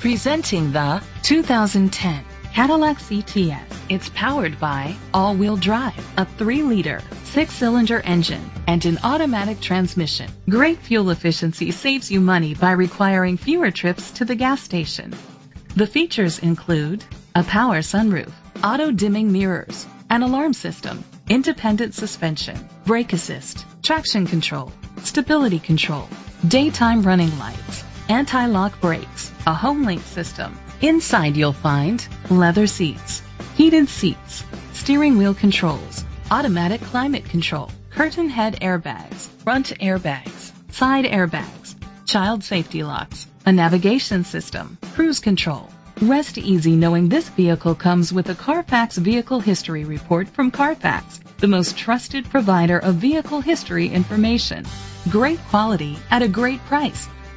Presenting the 2010 Cadillac CTS. It's powered by all-wheel drive, a 3-liter, 6-cylinder engine, and an automatic transmission. Great fuel efficiency saves you money by requiring fewer trips to the gas station. The features include a power sunroof, auto-dimming mirrors, an alarm system, independent suspension, brake assist, traction control, stability control, daytime running lights, anti-lock brakes, a HomeLink system. Inside you'll find leather seats, heated seats, steering wheel controls, automatic climate control, curtain head airbags, front airbags, side airbags, child safety locks, a navigation system, cruise control. Rest easy knowing this vehicle comes with a Carfax Vehicle History Report from Carfax, the most trusted provider of vehicle history information. Great quality at a great price.